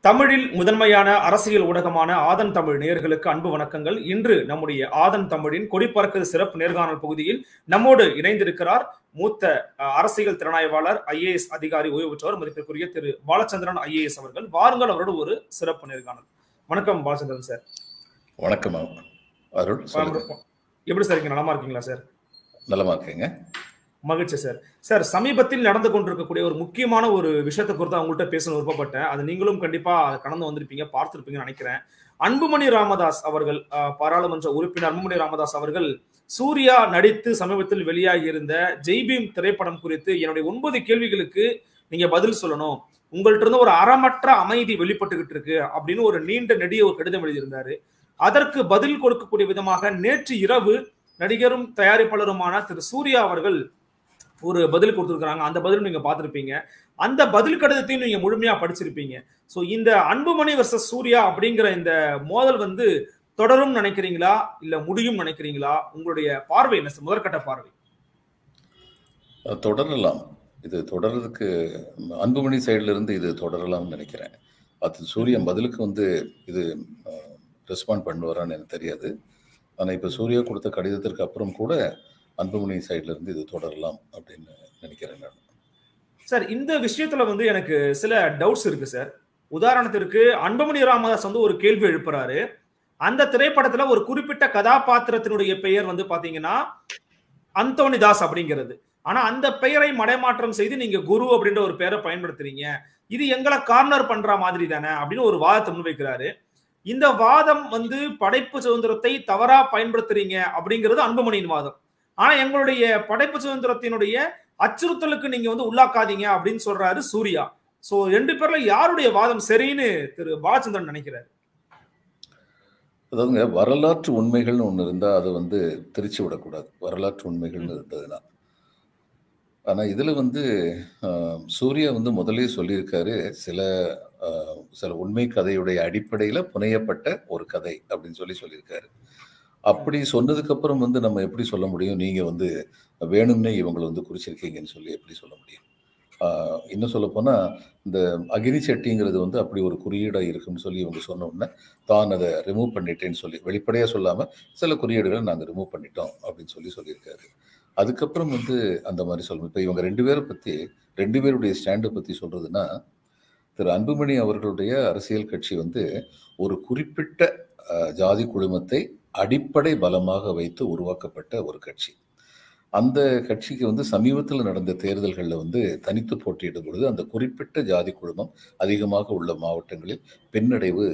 தமிழில் முதன்மையான அரசியல் ஊடகமான ஆதன் தமிழ் நேயர்களுக்கு அன்பு வணக்கங்கள். இன்று நம்முடைய ஆதன் தமிழின் கொடிப்பறக்குது சிறப்பு நேர்காணல் பகுதியில் நம்மோடு இணைந்திருக்கிறார் மூத்த அரசியல் திறனாய்வாளர் ஐஏஎஸ் அதிகாரி ஓய்வு பெற்றவர் மதிப்பிற்குரிய திரு. பாலச்சந்திரன் ஐஏஎஸ் அவர்கள். வாருங்கள் அவரோடு ஒரு சிறப்பு நேர்காணல். வணக்கம் பாலச்சந்திரன் சார். வணக்கம் அருள் எப்படி சார் நலமா இருக்கீங்களா சார்? நலமா இருக்கீங்க. மகிழ்ச்சி சார். சார் சமீபத்தில் நடந்து கொண்டிருக்கக்கூடிய ஒரு முக்கியமான ஒரு விஷயத்தை குறித்து அவங்கள்ட்ட பேசணும் விருப்பப்பட்டேன். அது நீங்களும் கண்டிப்பா கடந்து வந்திருப்பீங்க பார்த்திருப்பீங்கன்னு நினைக்கிறேன். அன்புமணி ராமதாஸ் அவர்கள் பாராளுமன்ற உறுப்பினர் அன்புமணி ராமதாஸ் அவர்கள் சூர்யா நடித்து சமீபத்தில் வெளியாகி இருந்த ஜெய்பீம் திரைப்படம் குறித்து என்னுடைய ஒன்பது கேள்விகளுக்கு நீங்க பதில் சொல்லணும். உங்கள்ட்ட இருந்து ஒரு அறமற்ற அமைதி வெளிப்பட்டுக்கிட்டு இருக்கு அப்படின்னு ஒரு நீண்ட நெடிய ஒரு கடிதம் எழுதியிருந்தாரு. அதற்கு பதில் கொடுக்கக்கூடிய விதமாக நேற்று இரவு நடிகரும் தயாரிப்பாளருமான திரு சூர்யா அவர்கள் ஒரு பதில் கொடுத்துருக்குறாங்க. அந்த பதில் நீங்க பார்த்துருப்பீங்க. அந்த பதில் கடிதத்தையும் நீங்க முழுமையா படிச்சிருப்பீங்க. ஸோ இந்த அன்புமணி வர்சஸ் சூர்யா அப்படிங்கிற இந்த மோதல் வந்து தொடரும் நினைக்கிறீங்களா? இல்ல முடியும் நினைக்கிறீங்களா? உங்களுடைய பார்வை என்ன? முதற்கட்ட பார்வை. தொடரலாம். இது தொடர்றதுக்கு அன்புமணி சைடுல இருந்து இது தொடரலாம்னு நினைக்கிறேன். அது சூரியன் பதிலுக்கு வந்து இது ரெஸ்பாண்ட் பண்ணுவாரான்னு எனக்கு தெரியாது. ஆனால் இப்போ சூர்யா கொடுத்த கடிதத்திற்கு அப்புறம் கூட அன்புமணி சைட்லேருந்து இது தொடரலாம் அப்படின்னு நினைக்கிறேன் நான். சார் இந்த விஷயத்துல வந்து எனக்கு சில டவுட்ஸ் இருக்கு சார். உதாரணத்திற்கு அன்புமணி ராமதாஸ் வந்து ஒரு கேள்வி எழுப்புறாரு. அந்த திரைப்படத்துல ஒரு குறிப்பிட்ட கதாபாத்திரத்தினுடைய பெயர் வந்து பாத்தீங்கன்னா அந்தோனி தாஸ் அப்படிங்கிறது. ஆனா அந்த பெயரை மடைமாற்றம் செய்து நீங்க குரு அப்படின்ற ஒரு பெயரை பயன்படுத்துறீங்க. இது எங்களை கார்னர் பண்ற மாதிரி தானே அப்படின்னு ஒரு வாதத்தை முன்வைக்கிறாரு. இந்த வாதம் வந்து படைப்பு சுதந்திரத்தை தவறா பயன்படுத்துறீங்க அப்படிங்கிறது அன்புமணியின் வாதம். ஆனா எங்களுடைய படைப்பு சுதந்திரத்தினுடைய அச்சுறுத்தலுக்கு நீங்க வந்து உள்ளாக்காதீங்க அப்படின்னு சொல்றாரு சூர்யா. சோ ரெண்டு பேர்ல யாருடைய வாதம் சரின்னு திரு பாலச்சந்திரன் நினைக்கிறாரு? அதாவதுங்க வரலாற்று உண்மைகள்னு ஒன்று இருந்தால் அதை வந்து திரிச்சு விடக்கூடாது. வரலாற்று உண்மைகள்னு இருந்ததுன்னா. ஆனால் இதில் வந்து சூர்யா வந்து முதலே சொல்லியிருக்காரு சில சில உண்மை கதையுடைய அடிப்படையில் புனையப்பட்ட ஒரு கதை அப்படின்னு சொல்லி சொல்லியிருக்காரு. அப்படி சொன்னதுக்கு அப்புறம் வந்து நம்ம எப்படி சொல்ல முடியும்? நீங்க வந்து வேணும்னே இவங்களை வந்து குறிச்சிருக்கீங்கன்னு சொல்லி எப்படி சொல்ல முடியும்? இன்னும் சொல்ல இந்த அகிரி செட்டிங்கிறது வந்து அப்படி ஒரு குறியீடாக இருக்குன்னு சொல்லி இவங்க சொன்ன உடனே தான் அதை ரிமூவ் பண்ணிட்டேன்னு சொல்லி. வெளிப்படையாக சொல்லாமல் சில குறியீடுகளை நாங்கள் ரிமூவ் பண்ணிட்டோம் அப்படின்னு சொல்லி சொல்லியிருக்காரு. அதுக்கப்புறம் வந்து அந்த மாதிரி சொல்லணும் இப்போ இவங்க ரெண்டு பேரை பற்றி ரெண்டு பேருடைய ஸ்டாண்டை பற்றி சொல்றதுன்னா திரு அன்புமணி அவர்களுடைய அரசியல் கட்சி வந்து ஒரு குறிப்பிட்ட ஜாதி குழுமத்தை அடிப்படை பலமாக வைத்து உருவாக்கப்பட்ட ஒரு கட்சி. அந்த கட்சிக்கு வந்து சமீபத்தில் நடந்த தேர்தல்களில் வந்து தனித்து போட்டியிடும் பொழுது அந்த குறிப்பிட்ட ஜாதி குழுமம் அதிகமாக உள்ள மாவட்டங்களில் பின்னடைவு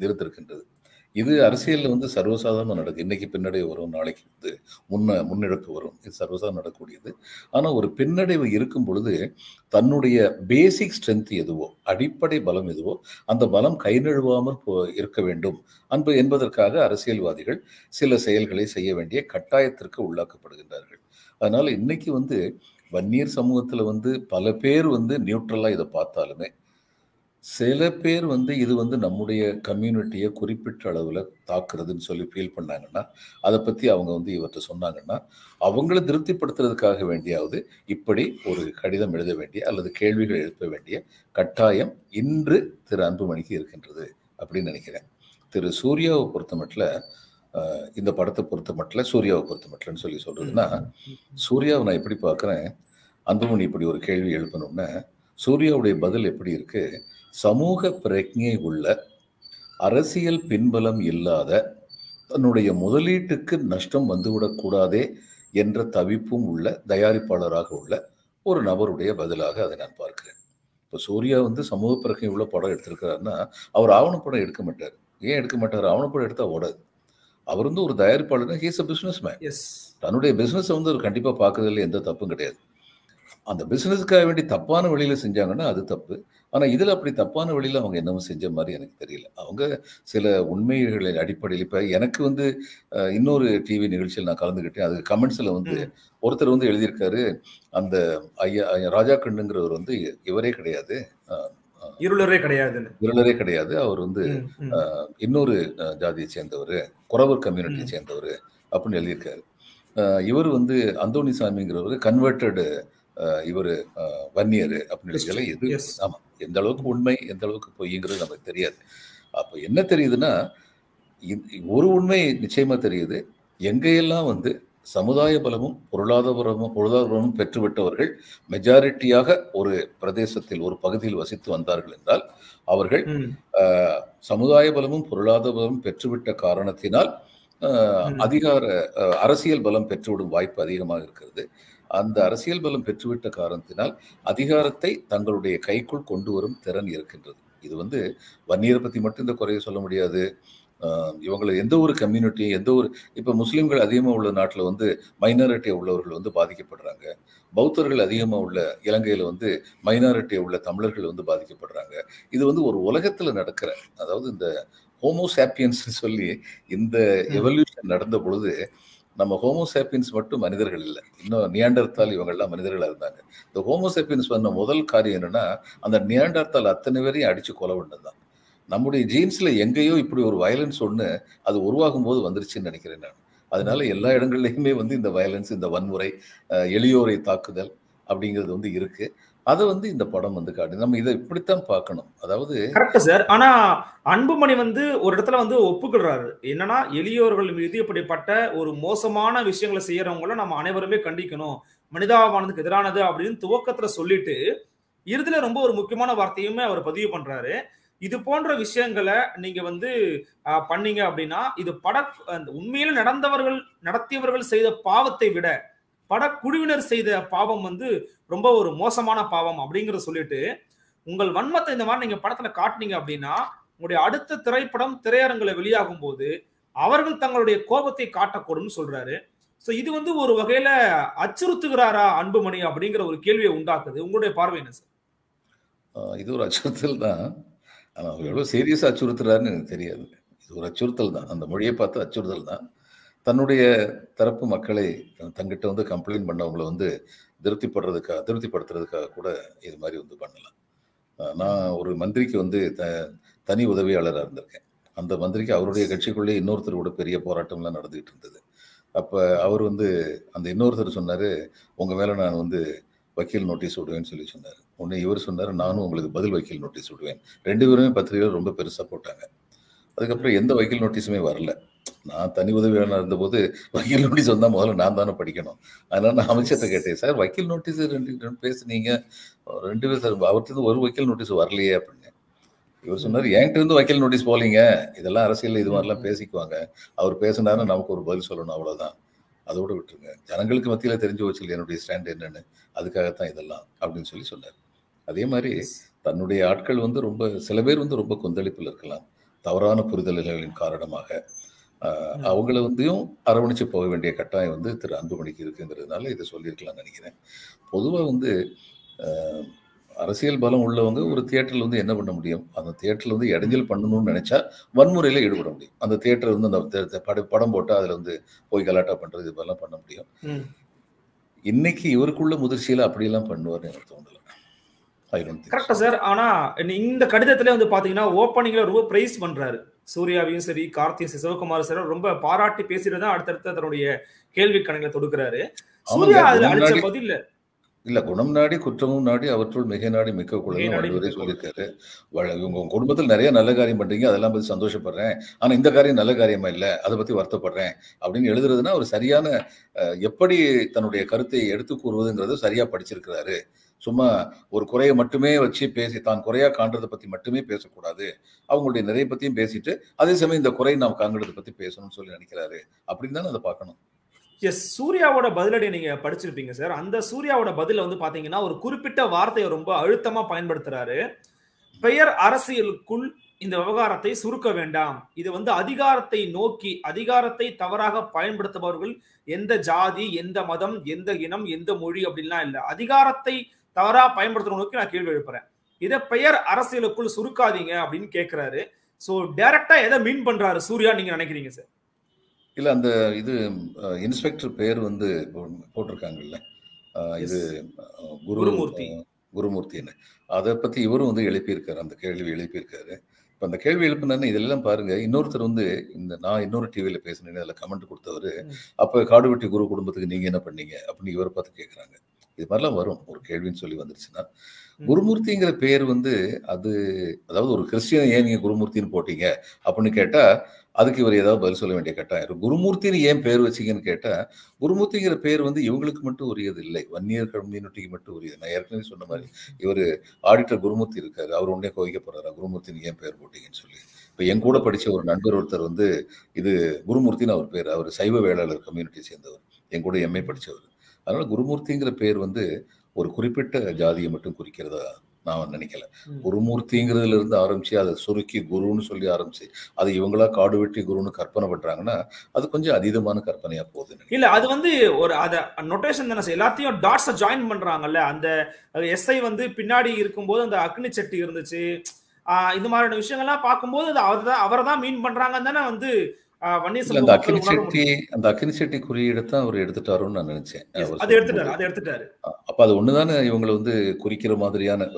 இருந்திருக்கின்றது. இது அரசியலில் வந்து சர்வசாதாரணம் நடக்குது இன்னைக்கு பின்னடைவு வரும் நாளைக்கு வந்து முன்ன முன்னெடுப்பு வரும். இது சர்வசாதாரணம் நடக்கக்கூடியது. ஆனால் ஒரு பின்னடைவு இருக்கும் பொழுது தன்னுடைய பேசிக் ஸ்ட்ரென்த் எதுவோ அடிப்படை பலம் எதுவோ அந்த பலம் கை நழுவாமல் போ இருக்க வேண்டும். அன்பு என்பதற்காக அரசியல்வாதிகள் சில செயல்களை செய்ய வேண்டிய கட்டாயத்திற்கு உள்ளாக்கப்படுகின்றார்கள். அதனால் இன்னைக்கு வந்து வன்னியர் சமூகத்தில் வந்து பல பேர் வந்து நியூட்ரலாக இதை பார்த்தாலுமே சில பேர் வந்து இது வந்து நம்முடைய கம்யூனிட்டியை குறிப்பிட்ட அளவில் தாக்குறதுன்னு சொல்லி ஃபீல் பண்ணாங்கன்னா அதை பற்றி அவங்க வந்து இவர்கிட்ட சொன்னாங்கன்னா அவங்கள திருப்திப்படுத்துறதுக்காக வேண்டியாவது இப்படி ஒரு கடிதம் எழுத வேண்டிய அல்லது கேள்விகள் எழுப்ப வேண்டிய கட்டாயம் இன்று திரு அன்புமணிக்கு இருக்கின்றது அப்படின்னு நினைக்கிறேன். திரு சூர்யாவை பொறுத்த மட்டில் இந்த படத்தை பொறுத்த மட்டில் சூர்யாவை பொறுத்த மட்டில்னு சொல்லி சொல்றதுன்னா சூர்யாவை நான் எப்படி பார்க்குறேன்? அன்புமணி இப்படி ஒரு கேள்வி எழுப்பணும்னா சூர்யாவுடைய பதில் எப்படி இருக்குது சமூக பிரஜை உள்ள அரசியல் பின்பலம் இல்லாத தன்னுடைய முதலீட்டுக்கு நஷ்டம் வந்துவிடக்கூடாதே என்ற தவிப்பும் உள்ள தயாரிப்பாளராக உள்ள ஒரு நபருடைய பதிலாக அதை நான் பார்க்கிறேன். இப்போ சூர்யா வந்து சமூக பிரச்சனை உள்ள படம் எடுத்திருக்கிறாருன்னா அவர் ஆவணப்படம் எடுக்க மாட்டார். ஏன் எடுக்க மாட்டார்? ஆவணப்படம் எடுத்தா ஓடாது. அவர் வந்து ஒரு தயாரிப்பாளர் he's a businessman as தன்னுடைய பிஸ்னஸை வந்து அவர் கண்டிப்பாக பார்க்கறதுல எந்த தப்பும் கிடையாது. அந்த பிஸ்னஸுக்காக வேண்டி தப்பான வழியில் செஞ்சாங்கன்னா அது தப்பு. ஆனால் இதில் அப்படி தப்பான வழியில் அவங்க என்னமோ செஞ்ச மாதிரி எனக்கு தெரியல. அவங்க சில உண்மைகளின் அடிப்படையில் இப்போ எனக்கு வந்து இன்னொரு டிவி நிகழ்ச்சியில் நான் கலந்துக்கிட்டேன் அது கமெண்ட்ஸில் வந்து. ஒருத்தர் வந்து எழுதியிருக்காரு அந்த ஐயா ராஜா கண்ணுங்கிறவர் வந்து இவரே கிடையாது. இருளரே கிடையாதுன்னு. இருளரே கிடையாது. அவர் வந்து இன்னொரு ஜாதியை சேர்ந்தவர் குறவர் கம்யூனிட்டியை. சேர்ந்தவர் அப்படின்னு எழுதியிருக்காரு. இவர் வந்து அந்தோணி சாமிங்கிறவர் கன்வெர்டட் இவர் வன்னியர் அப்படின்னு எது? Yes. ஆமா. எந்த அளவுக்கு உண்மை எந்த அளவுக்கு பொய்ங்கிறது நமக்கு தெரியாது. அப்ப என்ன தெரியுதுன்னா ஒரு உண்மை நிச்சயமா தெரியுது. எங்கெல்லாம் வந்து சமுதாய பலமும் பொருளாதார பலமும் பொருளாதார பலமும் பெற்றுவிட்டவர்கள் மெஜாரிட்டியாக ஒரு பிரதேசத்தில் ஒரு பகுதியில் வசித்து வந்தார்கள் என்றால் அவர்கள் சமுதாய பலமும் பொருளாதார பலமும் பெற்றுவிட்ட காரணத்தினால். அதிகார அரசியல் பலம் பெற்றுவிடும் வாய்ப்பு அதிகமாக இருக்கிறது. அந்த அரசியல் பலம் பெற்றுவிட்ட காரணத்தினால் அதிகாரத்தை தங்களுடைய கைக்குள் கொண்டு வரும் திறன் இருக்கின்றது. இது வந்து வன்னியரை பத்தி மட்டும் இந்த குறைய சொல்ல முடியாது. இவங்களை எந்த ஒரு கம்யூனிட்டி எந்த ஒரு இப்ப முஸ்லிம்கள் அதிகமா உள்ள நாட்டுல வந்து மைனாரிட்டி உள்ளவர்கள் வந்து பாதிக்கப்படுறாங்க. பௌத்தர்கள் அதிகமா உள்ள இலங்கையில வந்து மைனாரிட்டி உள்ள தமிழர்கள் வந்து பாதிக்கப்படுறாங்க. இது வந்து ஒரு உலகத்துல நடக்கிற அதாவது இந்த ஹோமோசாப்பியன்ஸ் சொல்லி இந்த எவல்யூஷன் நடந்த பொழுது நம்ம ஹோமோசேப்பின்ஸ் மட்டும் மனிதர்கள் இல்லை. இன்னும் நியாண்டர்த்தால் இவங்கெல்லாம் மனிதர்களாக இருந்தாங்க. இந்த ஹோமோசாப்பியன்ஸ் பண்ண முதல் காரியம் என்னன்னா அந்த நியாண்டர்த்தால் அத்தனை பேரையும் அடித்து கொலை தான் நம்முடைய ஜீன்ஸில் எங்கேயோ இப்படி ஒரு வயலன்ஸ் ஒன்று அது உருவாகும் போது வந்துருச்சுன்னு நினைக்கிறேன் நான். அதனால எல்லா இடங்கள்லையுமே வந்து இந்த வயலன்ஸ் இந்த வன்முறை எளியோரை தாக்குதல் அப்படிங்கிறது வந்து இருக்குது அதை வந்து இந்த படம் வந்து காட்டு நம்ம இதை இப்படித்தான் பார்க்கணும். அதாவது கரெக்ட் சார். ஆனா அன்புமணி வந்து ஒரு இடத்துல வந்து ஒப்புக்கொள்றாரு. என்னன்னா எளியோர்கள் மீது இப்படிப்பட்ட ஒரு மோசமான விஷயங்களை செய்யறவங்கள நம்ம அனைவருமே கண்டிக்கணும். மனிதாபானதுக்கு எதிரானது அப்படின்னு துவக்கத்துல சொல்லிட்டு இறுதியில ரொம்ப ஒரு முக்கியமான வார்த்தையுமே அவர் பதிவு பண்றாரு. இது போன்ற விஷயங்களை நீங்க வந்து பண்ணீங்க அப்படின்னா இது பட அந்த நடந்தவர்கள் நடத்தியவர்கள் செய்த பாவத்தை விட படக்குழுவினர் செய்த பாவம் வந்து ரொம்ப ஒரு மோசமான பாவம் அப்படிங்கிறத சொல்லிட்டு உங்கள் வன்மத்தை இந்த மாதிரி நீங்க படத்துல காட்டுனீங்க அப்படின்னா உங்களுடைய அடுத்த திரைப்படம் திரையரங்களை வெளியாகும் போது அவர்கள் தங்களுடைய கோபத்தை காட்டக்கூடும்னு சொல்றாரு. ஸோ இது வந்து ஒரு வகையில அச்சுறுத்துகிறாரா அன்புமணி அப்படிங்கிற ஒரு கேள்வியை உண்டாக்குது. உங்களுடைய பார்வை என்ன சார்? இது ஒரு அச்சுறுத்தல் தான். ஆனால் அவர் எவ்வளோ சீரியஸாக அச்சுறுத்துறாருன்னு எனக்கு தெரியாது. இது ஒரு அச்சுறுத்தல் தான். அந்த மொழியை பார்த்து அச்சுறுத்தல் தான். தன்னுடைய தரப்பு மக்களை தங்கிட்ட வந்து கம்ப்ளைண்ட் பண்ணவங்களை வந்து திருப்திப்படுறதுக்காக திருப்திப்படுத்துறதுக்காக கூட இது மாதிரி வந்து பண்ணலாம். நான் ஒரு மந்திரிக்கு வந்து த தனி உதவியாளராக இருந்திருக்கேன். அந்த மந்திரிக்கு அவருடைய கட்சிக்குள்ளே இன்னொருத்தரோட பெரிய போராட்டம்லாம் நடந்துகிட்டு இருந்தது. அப்போ அவர் வந்து அந்த இன்னொருத்தர் சொன்னார் உங்கள் மேலே நான் வந்து வக்கீல் நோட்டீஸ் விடுவேன்னு சொல்லி சொன்னார். ஒன்று இவர் சொன்னார் நானும் உங்களுக்கு பதில் வக்கீல் நோட்டீஸ் விடுவேன். ரெண்டு பேருமே பத்திரிகையில் ரொம்ப பெருசாக போட்டாங்க. அதுக்கப்புறம் எந்த வக்கீல் நோட்டீஸுமே வரல. நான் தனி உதவியாளர் இருந்தபோது வக்கீல் நோட்டீஸ் வந்தால் முதல்ல நான் தானே படிக்கணும். அதனால நான் அமைச்சர்கிட்ட கேட்டேன் சார் வக்கீல் நோட்டீஸ் ரெண்டு ரெண்டு பேசுனீங்க. ரெண்டு பேர் சார் அவர்கிட்ட ஒரு வக்கீல் நோட்டீஸ் வரலையே அப்படின்னு. இவர் சொன்னார் என்கிட்ட இருந்து வக்கீல் நோட்டீஸ் போலீங்க. இதெல்லாம் அரசியல் இது மாதிரிலாம் பேசிக்குவாங்க. அவர் பேசினாருன்னு நமக்கு ஒரு பதில் சொல்லணும் அவ்வளவுதான். அதோட விட்டுருங்க. ஜனங்களுக்கு மத்தியில் தெரிஞ்சு வச்சு என்னுடைய ஸ்டாண்ட் என்னன்னு. அதுக்காகத்தான் இதெல்லாம் அப்படின்னு சொல்லி சொன்னார். அதே மாதிரி தன்னுடைய ஆட்கள் வந்து ரொம்ப சில பேர் வந்து ரொம்ப கொந்தளிப்பில் இருக்கலாம். தவறான புரிதல்களின் காரணமாக. அவங்கள வந்தும் அரவணைச்சு போக வேண்டிய கட்டாயம் வந்து திரு அன்புமணிக்கு இருக்குங்கிறதுனால இதை சொல்லியிருக்கலாம்னு நினைக்கிறேன். பொதுவாக வந்து அரசியல் பலம் உள்ளவங்க ஒரு தியேட்டர்ல வந்து என்ன பண்ண முடியும்? அந்த தியேட்டர்ல வந்து இடைஞ்சல் பண்ணணும்னு நினைச்சா வன்முறையில ஈடுபட முடியும். அந்த தியேட்டர் வந்து அந்த படம் போட்டு அதுல வந்து போய் கலாட்டா பண்றது இது மாதிரிலாம் பண்ண முடியும். இன்னைக்கு இவருக்குள்ள முதிர்ச்சியில அப்படியெல்லாம் பண்ணுவார்னு எனக்கு தோணல. கரெக்டா சார் ஆனா இந்த கடிதத்திலே வந்து பாத்தீங்கன்னா ஓப்பனிங்ல ரொம்ப பிரைஸ் பண்றாரு. சூர்யாவையும் சரி கார்த்தியும் சரி சிவகுமார் சார் ரொம்ப பாராட்டி பேசிட்டு தான் அடுத்தடுத்த தன்னுடைய கேள்வி கணக்குல தொடுக்கிறாரு. சூர்யா அதுல முன்னாடி- பதில் இல்ல. குணம் நாடி குற்றமும் நாடி அவற்றுள் மிக நாடி மிக்க மிகை குழந்தை. வள்ளுவரே சொல்லியிருக்காரு உங்க குடும்பத்தில் நிறைய நல்ல காரியம் பண்றீங்க அதெல்லாம் பத்தி சந்தோஷப்படுறேன். ஆனா இந்த காரியம் நல்ல காரியமா இல்ல அதை பத்தி வருத்தப்படுறேன் அப்படின்னு எழுதுறதுன்னா ஒரு சரியான எப்படி தன்னுடைய கருத்தை எடுத்து கூறுவதுங்கிறத சரியா படிச்சிருக்கிறாரு. சும்மா ஒரு குறையை மட்டுமே வச்சு பேசி தான் குறையா காண்றதை பத்தி மட்டுமே பேசக்கூடாது. அவங்களுடைய நிறைய பத்தியும் பேசிட்டு அதே சமயம் இந்த குறை நாம் காண்கிறத பத்தி பேசணும்னு சொல்லி நினைக்கிறாரு. அப்படின்னு தானே அதை பார்க்கணும். எஸ் சூர்யாவோட பதிலடி நீங்க படிச்சிருப்பீங்க சார். அந்த சூர்யாவோட பதில வந்து பாத்தீங்கன்னா ஒரு குறிப்பிட்ட வார்த்தையை ரொம்ப அழுத்தமா பயன்படுத்துறாரு. பெயர் அரசியலுக்குள் இந்த விவகாரத்தை சுருக்க வேண்டாம். இது வந்து அதிகாரத்தை நோக்கி அதிகாரத்தை தவறாக பயன்படுத்துபவர்கள் எந்த ஜாதி எந்த மதம் எந்த இனம் எந்த மொழி அப்படின்லாம் இல்லை. அதிகாரத்தை தவறா பயன்படுத்துற நோக்கி நான் கேள்வி எழுப்புறேன். இதை பெயர் அரசியலுக்குள் சுருக்காதீங்க அப்படின்னு கேக்குறாரு. சோ டைரக்டா எதை மீன் பண்றாரு சூர்யா நீங்க நினைக்கிறீங்க சார் இல்ல அந்த இது இன்ஸ்பெக்டர் பேர் வந்து போட்டிருக்காங்கல்ல. இது குருமூர்த்தி. குருமூர்த்தின்னு அதை பத்தி இவரும் வந்து எழுப்பியிருக்காரு அந்த கேள்வி எழுப்பியிருக்காரு. இப்போ அந்த கேள்வி எழுப்பினாரு இதெல்லாம் பாருங்க இன்னொருத்தர் வந்து இந்த நான் இன்னொரு டிவியில பேசினேன் அதில் கமெண்ட் கொடுத்தவர். அப்போ காடுவெட்டி குரு குடும்பத்துக்கு நீங்க என்ன பண்ணீங்க அப்படின்னு இவரை பார்த்து கேட்குறாங்க இது மாதிரிலாம் வரும். ஒரு கேள்வின்னு சொல்லி வந்துருச்சுன்னா. குருமூர்த்திங்கிற பேர் வந்து அது அதாவது ஒரு கிறிஸ்டியன் ஏன் நீங்க குருமூர்த்தின்னு போட்டீங்க? அப்படின்னு கேட்டா அதுக்கு இவர் ஏதாவது பதில் சொல்ல வேண்டிய கட்டாயம் இருக்கு. குருமூர்த்தின்னு ஏன் பேர் வச்சீங்கன்னு கேட்டா குருமூர்த்திங்கிற பேர் வந்து இவங்களுக்கு மட்டும் உரியது இல்லை. வன்னியர் கம்யூனிட்டிக்கு மட்டும் உரியது. நான் ஏற்கனவே சொன்ன மாதிரி இவர் ஆடிட்டர் குருமூர்த்தி இருக்காரு. அவர் உடனே கோவிக்க போறாரா. குருமூர்த்தின்னு ஏன் பேர் போட்டீங்கன்னு சொல்லி. இப்போ என் கூட படிச்ச ஒரு நண்பர் ஒருத்தர் வந்து இது குருமூர்த்தின்னு அவர் பேர். அவர் சைவ வேளாளர் கம்யூனிட்டி சேர்ந்தவர். என் கூட எம்ஏ படிச்சவர். அதனால குருமூர்த்திங்கிற பேர் வந்து ஒரு குறிப்பிட்ட ஜாதியை மட்டும் குறிக்கிறதா நான் நினைக்கல. குருமூர்த்திங்கிறதுல இருந்து ஆரம்பிச்சு அதை சுருக்கி குருன்னு சொல்லி ஆரம்பிச்சு அது இவங்களா காடு வெட்டி குருன்னு கற்பனை பண்றாங்கன்னா அது கொஞ்சம் அதீதமான கற்பனையா போகுதுன்னு இல்ல அது வந்து ஒரு அத நொட்டேஷன் தானே எல்லாத்தையும் டாட்ஸை ஜாயின் பண்றாங்கல்ல அந்த எஸ்ஐ வந்து பின்னாடி இருக்கும்போது அந்த அக்னி சட்டி இருந்துச்சு. இந்த மாதிரியான விஷயங்கள்லாம் பார்க்கும்போது அது அவர் தான் அவரை தான் மீன் பண்றாங்கன்னு தானே வந்து அந்த செட்டி முடியும். அந்த அக்கினி செட்டி குறியீடை தான் அவர் எடுத்துட்டாரோன்னு நான் நினைச்சேன் அதை எடுத்துட்டாரு. அதை எடுத்துட்டாரு அப்ப அது ஒண்ணுதானே இவங்களை வந்து குறிக்கிற மாதிரியான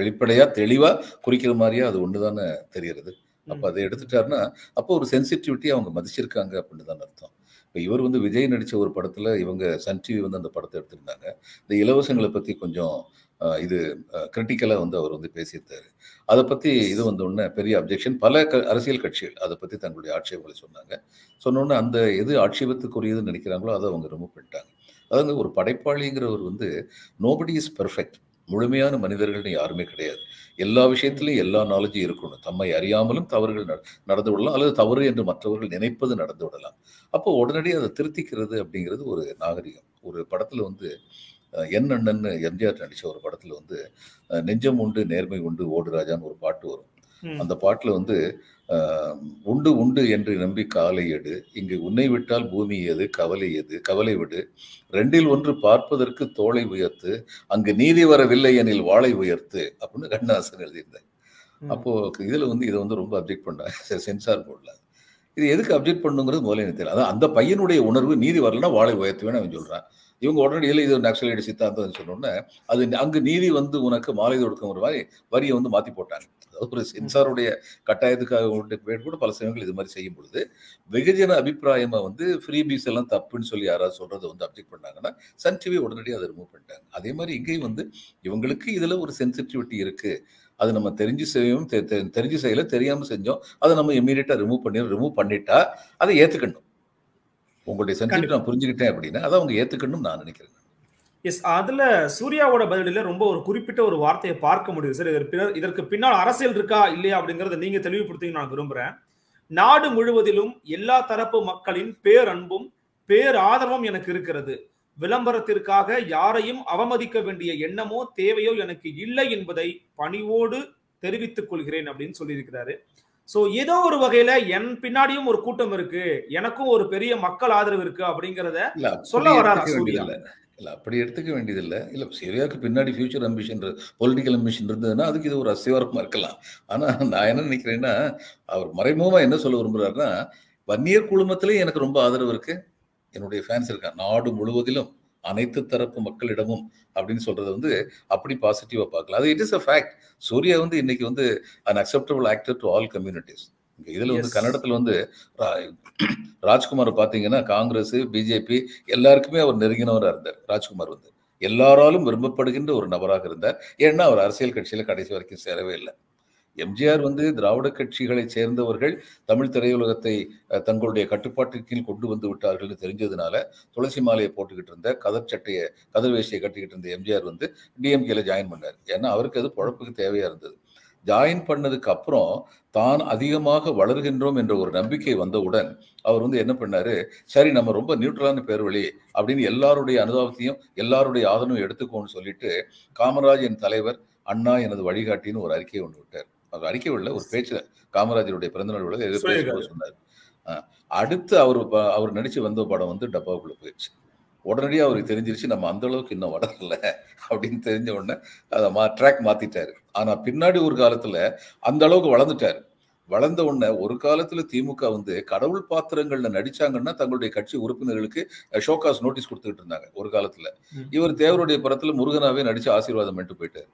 வெளிப்படையா தெளிவா குறிக்கிற மாதிரியா அது ஒண்ணுதானே தெரியறது அப்ப. அதை எடுத்துட்டாருன்னா அப்போ ஒரு சென்சிட்டிவிட்டி அவங்க மதிச்சிருக்காங்க அப்படின்னு தான் அர்த்தம் இப்போ இவர் வந்து விஜய் நடிச்ச ஒரு படத்துல இவங்க சன் டிவி வந்து அந்த படத்தை எடுத்திருந்தாங்க இந்த இலவசங்களை பத்தி கொஞ்சம் இது கிரிட்டிக்கலா வந்து அவர் வந்து பேசியிருந்தாரு அதை பத்தி இது வந்த உடனே பெரிய அப்ஜெக்ஷன் பல க அரசியல் கட்சிகள் அதை பத்தி தங்களுடைய ஆட்சேபங்களை சொன்னாங்க. சொன்ன உடனே அந்த எது ஆட்சேபத்துக்குரியதுன்னு நினைக்கிறாங்களோ அதை அவங்க ரிமூவ் பண்ணிட்டாங்க. அதாவது ஒரு படைப்பாளிங்கிறவர் வந்து நோபடி இஸ் பெர்ஃபெக்ட் முழுமையான மனிதர்கள்னு யாருமே கிடையாது. எல்லா விஷயத்திலும் எல்லா நாலேஜும் இருக்கணும். தம்மை அறியாமலும் தவறுகள் நட- நடந்து விடலாம். அல்லது தவறு என்று மற்றவர்கள் நினைப்பது நடந்து விடலாம். அப்போ உடனடி அதை திருத்திக்கிறது அப்படிங்கிறது ஒரு நாகரிகம். ஒரு படத்துல வந்து அஹ், என் அண்ணன் எம்ஜிஆர் நடிச்ச ஒரு படத்துல வந்து நெஞ்சம் உண்டு நேர்மை உண்டு ஓடு ராஜான்னு ஒரு பாட்டு வரும். அந்த பாட்டுல வந்து உண்டு உண்டு என்று நம்பி காலை எடு இங்கு உன்னை விட்டால் பூமி எது கவலை எது கவலை விடு ரெண்டில் ஒன்று பார்ப்பதற்கு தோளை உயர்த்து அங்கு நீதி வரவில்லை எனில் வாளை உயர்த்து அப்படின்னு கண்ணாசன் எழுதியிருந்தார். ம். அப்போ இதுல வந்து இதை வந்து ரொம்ப அப்ஜெக்ட் பண்ணாங்க சென்சார் போர்டில் இது எதுக்கு அப்ஜெக்ட் பண்ணுங்கிறது முதல்ல எனக்கு தெரியல. அதான் அந்த பையனுடைய உணர்வு நீதி வரலன்னா வாளை உயர்த்துவேன்னு அவன் சொல்றான். இவங்க உடனே இல்லை இது நக்சலைடு சித்தாந்தம் சொன்னோன்னே அது அங்கு நீதி வந்து உனக்கு மாலை தொடுக்கும் மாதிரி வரியை வந்து மாற்றி போட்டாங்க. அதாவது ஒரு சென்சாருடைய கட்டாயத்துக்காக பேர் கூட பல சமயங்கள் இது மாதிரி செய்யும் பொழுது வெகுஜன அபிப்பிராயமா வந்து ஃப்ரீ பீஸ் எல்லாம் தப்புன்னு சொல்லி யாராவது சொல்றதை வந்து அப்ஜெக்ட் பண்ணாங்கன்னா சன் டிவி உடனடியாக அதை ரிமூவ் பண்ணிட்டாங்க. அதே மாதிரி இங்கேயும் வந்து இவங்களுக்கு இதுல ஒரு சென்சிட்டிவிட்டி இருக்கு. அது நம்ம தெரிஞ்சு செய்யவும் தெ- தெ- தெரிஞ்சு செய்யல தெரியாமல் செஞ்சோம் அதை நம்ம இமீடியட்டாக ரிமூவ் பண்ணி ரிமூவ் பண்ணிட்டா அதை ஏற்றுக்கணும் உங்களுடைய சென்சிட்டிவ் நான் புரிஞ்சுக்கிட்டேன் அப்படின்னா அதை அவங்க ஏத்துக்கணும் நான் நினைக்கிறேன். எஸ் அதுல சூர்யாவோட பதிலில ரொம்ப ஒரு குறிப்பிட்ட ஒரு வார்த்தையை பார்க்க முடியுது. சார் இதற்கு இதற்கு பின்னால் அரசியல் இருக்கா இல்லையா அப்படிங்கறத நீங்க தெளிவுபடுத்தி நான் விரும்புறேன். நாடு முழுவதிலும் எல்லா தரப்பு மக்களின் பேரன்பும் பேர் ஆதரவும் எனக்கு இருக்கிறது. விளம்பரத்திற்காக யாரையும் அவமதிக்க வேண்டிய எண்ணமோ தேவையோ எனக்கு இல்லை என்பதை பணிவோடு தெரிவித்துக் கொள்கிறேன் அப்படின்னு சொல்லியிருக்கிறாரு. சோ ஏதோ ஒரு வகையில என் பின்னாடியும் ஒரு கூட்டம் இருக்கு. எனக்கும் ஒரு பெரிய மக்கள் ஆதரவு இருக்கு அப்படிங்கறத சொல்ல? வேண்டியதில்லை. இல்ல அப்படி எடுத்துக்க வேண்டியதில்லை. இல்ல சீரியாவுக்கு பின்னாடி ஃபியூச்சர் அம்பிஷன் பொலிட்டிக்கல் அம்பிஷன் இருந்ததுன்னா அதுக்கு இது ஒரு அசிவாரமா இருக்கலாம். ஆனா நான் என்ன நினைக்கிறேன்னா அவர் மறைமுகமா என்ன சொல்ல விரும்புறாருன்னா வன்னியர் குழுமத்திலே எனக்கு ரொம்ப ஆதரவு இருக்கு. என்னுடைய ஃபேன்ஸ் இருக்காங்க. நாடு முழுவதிலும். அனைத்து தரப்பு மக்களிடமும் அப்படின்னு சொல்றது வந்து அப்படி பாசிட்டிவா பார்க்கலாம். அது it is a fact Suriya வந்து இன்னைக்கு வந்து an acceptable actor to all communities இதுல வந்து. கன்னடத்துல வந்து ராஜ்குமார் பாத்தீங்கன்னா காங்கிரஸ் பிஜேபி எல்லாருக்குமே அவர் நெருங்கினவராக இருந்தார். ராஜ்குமார் வந்து. எல்லாராலும் விரும்பப்படுகின்ற ஒரு நபராக இருந்தார். ஏன்னா அவர் அரசியல் கட்சியில கடைசி வரைக்கும் சேரவே இல்லை. எம்ஜிஆர் வந்து திராவிட கட்சிகளை சேர்ந்தவர்கள் தமிழ் திரையுலகத்தை தங்களுடைய கட்டுப்பாட்டின் கீழ் கொண்டு வந்து விட்டார்கள்னு தெரிஞ்சதுனால துளசி மாலையை போட்டுக்கிட்டு இருந்த கதர் சட்டையை கதர் வேஷ்டியை கட்டிக்கிட்டு இருந்த எம்ஜிஆர் வந்து டிஎம்கேல ஜாயின் பண்ணார். ஏன்னா அவருக்கு அது பொழப்புக்கு தேவையா இருந்தது. ஜாயின் பண்ணதுக்கு அப்புறம் தான் அதிகமாக வளர்கின்றோம் என்ற ஒரு நம்பிக்கை வந்தவுடன் அவர் வந்து என்ன பண்ணாரு? சரி நம்ம ரொம்ப நியூட்ரலான பேர் வழி அப்படின்னு எல்லாருடைய அனுதாபத்தையும் எல்லாருடைய ஆதரவும் எடுத்துக்கோன்னு சொல்லிட்டு காமராஜ் என் தலைவர் அண்ணா எனது வழிகாட்டின்னு ஒரு அறிக்கையை ஒன்று விட்டார். அவர் அறிக்கை விடல ஒரு பேச்சுல காமராஜருடைய பிறந்தநாள் விட எது சொல்லியிருக்காரு. பேசும்போது சொன்னார் அடுத்து அவர் அவர் நடிச்சு வந்த படம் வந்து டப்பாவுக்குள்ள போயிடுச்சு உடனடியாக அவருக்கு தெரிஞ்சிருச்சு நம்ம அந்த அளவுக்கு இன்னும் வளரல அப்படின்னு தெரிஞ்ச உடனே அதை மா ட்ராக் மாத்திட்டாரு. ஆனா பின்னாடி ஒரு காலத்துல அந்த அளவுக்கு வளர்ந்துட்டாரு. வளர்ந்த உடனே ஒரு காலத்துல திமுக வந்து கடவுள் பாத்திரங்கள்ல நடிச்சாங்கன்னா தங்களுடைய கட்சி உறுப்பினர்களுக்கு ஷோகாஸ் நோட்டீஸ் கொடுத்துட்டு இருந்தாங்க ஒரு காலத்துல. இவர் தேவருடைய படத்துல முருகனாவே நடிச்சு ஆசீர்வாதம் பண்ணிட்டு போயிட்டாரு.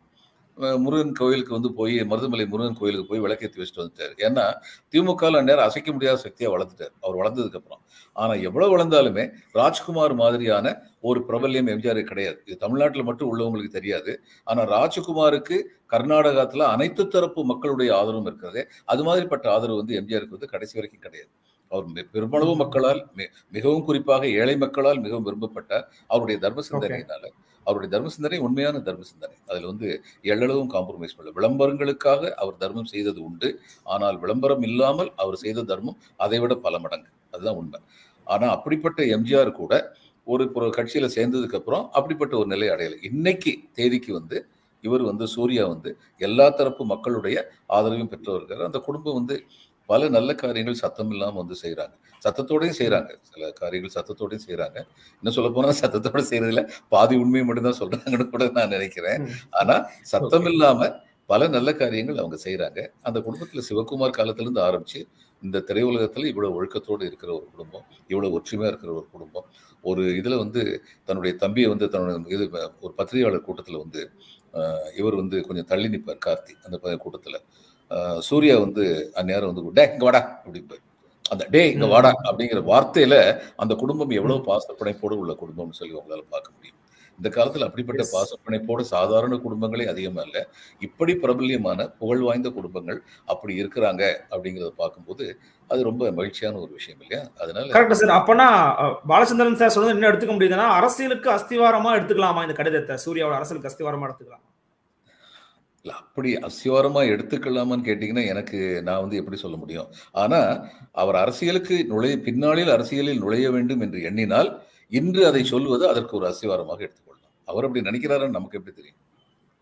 முருகன் கோயிலுக்கு வந்து போய் மருதமலை முருகன் கோயிலுக்கு போய் விளக்கேற்றி வச்சுட்டு வந்துட்டாரு. ஏன்னா திமுகவில் அந்நேரம் அசைக்க முடியாத சக்தியாக வளர்த்துட்டார் அவர் வளர்ந்ததுக்கப்புறம். ஆனால் எவ்வளோ வளர்ந்தாலுமே ராஜ்குமார் மாதிரியான ஒரு பிரபல்யம் எம்ஜிஆர் கிடையாது. இது தமிழ்நாட்டில் மட்டும் உள்ளவங்களுக்கு தெரியாது. ஆனால் ராஜ்குமாருக்கு கர்நாடகத்தில் அனைத்து தரப்பு மக்களுடைய ஆதரவும் இருக்கிறது அது மாதிரிப்பட்ட ஆதரவு வந்து எம்ஜிஆருக்கு வந்து கடைசி வரைக்கும் கிடையாது. அவர் பெருமளவு மக்களால் மிகவும் குறிப்பாக ஏழை மக்களால் மிகவும் விரும்பப்பட்டார். அவருடைய தர்ம சிந்தனையினால அவருடைய தர்ம சிந்தனை உண்மையான தர்ம சிந்தனை. அதுல வந்து எள்ளளவும் காம்ப்ரமைஸ் பண்ணல. விளம்பரங்களுக்காக அவர் தர்மம் செய்தது உண்டு. ஆனால் விளம்பரம் இல்லாமல் அவர் செய்த தர்மம் அதை விட பல மடங்கு. அதுதான் உண்மை. ஆனா அப்படிப்பட்ட எம்ஜிஆர் கூட ஒரு கட்சியில சேர்ந்ததுக்கு அப்புறம் அப்படிப்பட்ட ஒரு நிலை அடையலை. இன்னைக்கு தேதிக்கு வந்து இவர் வந்து சூர்யா வந்து எல்லா தரப்பு மக்களுடைய ஆதரவையும் பெற்று வருகிறார் அந்த குடும்பம் வந்து பல நல்ல காரியங்கள் சத்தம் இல்லாம வந்து செய்றாங்க. சத்தத்தோடயும் செய்றாங்க. சில காரியங்கள் சத்தத்தோடயும் செய்றாங்க. இன்னும் சொல்ல போனா சத்தத்தோட செய்யறதுல பாதி உண்மையை மட்டும்தான் சொல்றாங்கன்னு கூட நான் நினைக்கிறேன். ம். ஆனா சத்தம் இல்லாம பல நல்ல காரியங்கள் அவங்க செய்றாங்க. அந்த குடும்பத்துல சிவகுமார் காலத்துல இருந்து ஆரம்பிச்சு இந்த திரையுலகத்துல இவ்வளவு ஒழுக்கத்தோடு இருக்கிற ஒரு குடும்பம் இவ்வளவு ஒற்றுமையா இருக்கிற ஒரு குடும்பம் ஒரு இதுல வந்து தன்னுடைய தம்பியை வந்து தன்னுடைய இது ஒரு பத்திரிகையாளர் கூட்டத்துல வந்து ஆஹ், இவர் வந்து கொஞ்சம் தள்ளி நிற்பார் கார்த்தி அந்த கூட்டத்துல. சூர்யா வந்து அந்நேரம் வந்து டே இங்க வாடா அப்படிம்பார் அந்த டே இங்க வாடா அப்படிங்கிற வார்த்தையில அந்த குடும்பம் எவ்வளவு பாசப்பிணைப்போடு உள்ள குடும்பம்னு சொல்லி உங்களால பார்க்க முடியும். இந்த காலத்துல அப்படிப்பட்ட. பாசப்பிணைப்போடு சாதாரண குடும்பங்களே அதிகமா இல்ல. இப்படி பிரபல்யமான புகழ் வாய்ந்த குடும்பங்கள் அப்படி இருக்கிறாங்க அப்படிங்கறத பார்க்கும்போது அது ரொம்ப மகிழ்ச்சியான ஒரு விஷயம் இல்லையா? அதனால கரெக்ட் சார் அப்பனா பாலச்சந்திரன் சார் சொல்றது என்ன எடுத்துக்க முடியுதுன்னா அரசியலுக்கு அஸ்திவாரமா எடுத்துக்கலாமா இந்த கடிதத்தை? சூர்யாவோட அரசியலுக்கு அஸ்திவாரமா எடுத்துக்கலாம். இல்லை அப்படி அசிவாரமா எடுத்துக்கலாமான்னு கேட்டிங்கன்னா எனக்கு நான் வந்து எப்படி சொல்ல முடியும்? ஆனால் அவர் அரசியலுக்கு நுழைய பின்னாளில் அரசியலில் நுழைய வேண்டும் என்று எண்ணினால் இன்று அதை சொல்வது அதற்கு ஒரு அசிவாரமாக எடுத்துக்கொள்ளலாம். அவர் அப்படி நினைக்கிறாருன்னு நமக்கு எப்படி தெரியும்?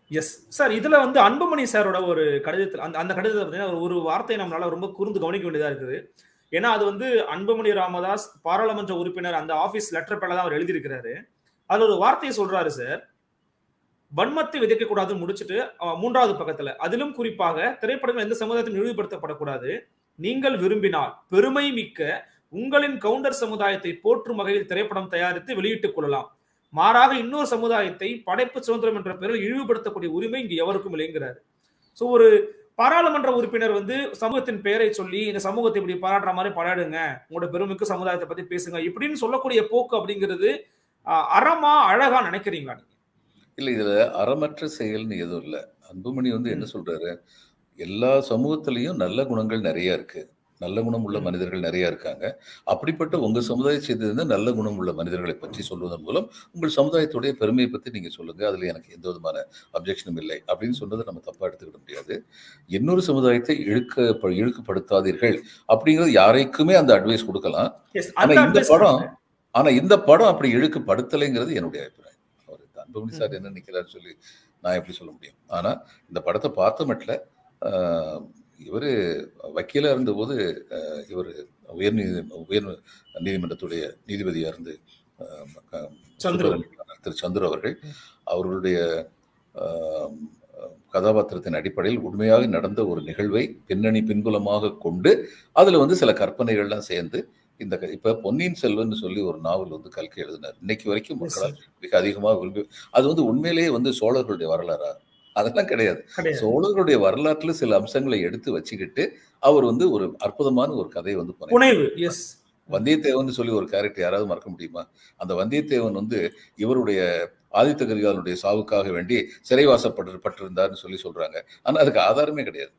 எஸ் சார் இதுல வந்து அன்புமணி சாரோட ஒரு கடிதத்தில் அந்த அந்த கடிதத்தை பார்த்தீங்கன்னா ஒரு- வார்த்தையை நம்மளால ரொம்ப கூர்ந்து கவனிக்க வேண்டியதா இருக்குது. ஏன்னா அது வந்து அன்புமணி ராமதாஸ் பாராளுமன்ற உறுப்பினர் அந்த ஆபீஸ் லெட்டர் பேல தான் அவர் எழுதியிருக்கிறாரு. அதில் ஒரு வார்த்தையை சொல்றாரு சார் வன்மத்தை விதைக்கக்கூடாதுன்னு முடிச்சுட்டு முடிச்சிட்டு மூன்றாவது பக்கத்துல. அதிலும் குறிப்பாக திரைப்படங்கள் எந்த சமுதாயத்திலும் இழிவுபடுத்தப்படக்கூடாது. நீங்கள் விரும்பினால் பெருமை மிக்க உங்களின் கவுண்டர் சமுதாயத்தை போற்றும் வகையில் திரைப்படம் தயாரித்து வெளியிட்டுக் கொள்ளலாம். மாறாக இன்னொரு சமுதாயத்தை படைப்பு சுதந்திரம் என்ற பெயரில் இழிவுபடுத்தக்கூடிய உரிமை இங்கு எவருக்கும் இல்லைங்கிறார். ஸோ ஒரு பாராளுமன்ற உறுப்பினர் வந்து சமூகத்தின் பெயரை சொல்லி இந்த சமூகத்தை இப்படி பாராட்டுற மாதிரி பாராடுங்க உங்களோட பெருமைக்கு சமுதாயத்தை பத்தி பேசுங்க. இப்படின்னு சொல்லக்கூடிய போக்கு அப்படிங்கிறது அறமா அழகா நினைக்கிறீங்களா இல்ல இதுல அறமற்ற செயல்னு எதுவும் இல்ல. அன்புமணி வந்து என்ன சொல்றாரு? எல்லா சமூகத்திலையும் நல்ல குணங்கள் நிறைய இருக்கு. நல்ல குணம் உள்ள. மனிதர்கள் நிறைய இருக்காங்க. அப்படிப்பட்ட உங்க சமுதாயத்தை சேர்ந்திருந்த நல்ல குணம் உள்ள மனிதர்களை பற்றி சொல்வதன் மூலம் உங்கள் சமுதாயத்துடைய பெருமையை பத்தி நீங்க சொல்லுங்க. அதுல எனக்கு எந்த விதமான அப்ஜெக்ஷனும் இல்லை. அப்படின்னு சொன்னதை நம்ம தப்பா எடுத்துக்கிட முடியாது. இன்னொரு சமுதாயத்தை இழுக்க இழுக்குப்படுத்தாதீர்கள் அப்படிங்கிறது யாரைக்குமே அந்த அட்வைஸ் கொடுக்கலாம். எஸ் ஆனா அந்த இந்த படம் கொடுங்க. ஆனா இந்த படம் அப்படி இழுக்குப்படுத்தலைங்கிறது என்னுடைய அபிப்பிராயம். அன்புமணி சார் என்ன நினைக்கிறாரு சொல்லி நான் எப்படி சொல்ல முடியும்? ஆனா இந்த படத்தை பார்த்த மட்டும் இவர் வக்கீலா இருந்தபோது இவர் உயர் நீதி உயர் நீதிமன்றத்துடைய நீதிபதியா இருந்து திரு சந்துரு அவர்கள் அவர்களுடைய கதாபாத்திரத்தின் அடிப்படையில் உண்மையாக நடந்த ஒரு நிகழ்வை பின்னணி பின்புலமாக கொண்டு அதுல வந்து சில கற்பனைகள்லாம் சேர்ந்து இந்த இப்ப பொன்னியின் செல்வன் சொல்லி ஒரு நாவல் வந்து கல்கி எழுதினார். இன்னைக்கு வரைக்கும் மக்களால் மிக அதிகமாக விரும்பி அது வந்து உண்மையிலேயே வந்து சோழர்களுடைய வரலாறா? அதெல்லாம் கிடையாது. சோழர்களுடைய வரலாற்றுல சில அம்சங்களை எடுத்து வச்சுக்கிட்டு அவர் வந்து ஒரு அற்புதமான ஒரு கதையை வந்து. புனைவு எஸ் வந்தியத்தேவன் சொல்லி ஒரு கேரக்டர் யாராவது மறக்க முடியுமா? அந்த வந்தியத்தேவன் வந்து இவருடைய ஆதித்த கரிகாலனுடைய சாவுக்காக வேண்டி சிறைவாசப்பட்டு பட்டிருந்தார்னு சொல்லி சொல்றாங்க. ஆனா அதுக்கு ஆதாரமே கிடையாது.